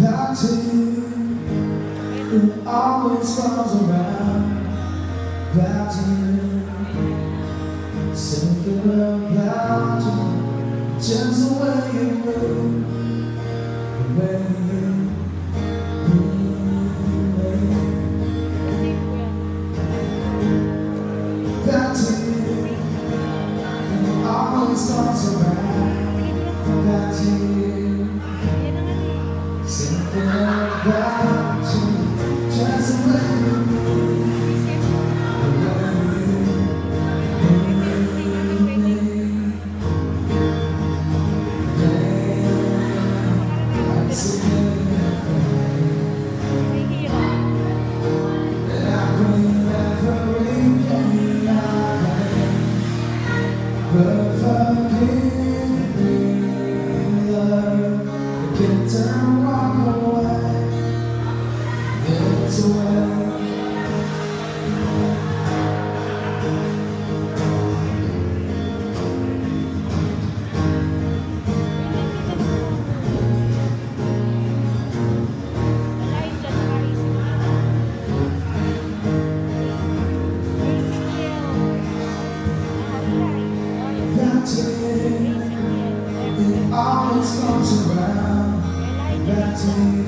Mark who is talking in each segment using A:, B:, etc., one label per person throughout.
A: That team who always comes around. That team something about you, just the way you move, But forgive me, Lord, get down, Day,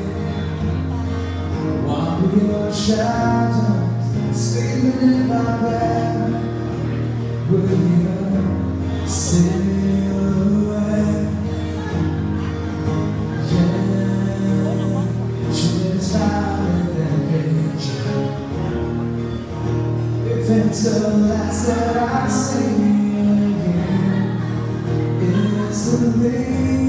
A: one your shadows sleeping in my bed. Yeah, didn't smile at that page. If it's the last that I see it's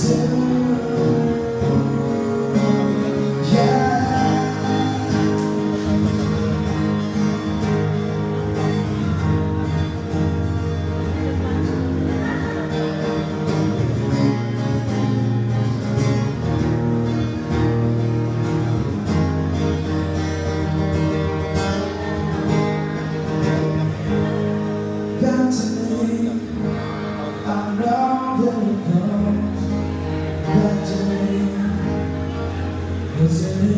A: to,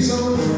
A: He's on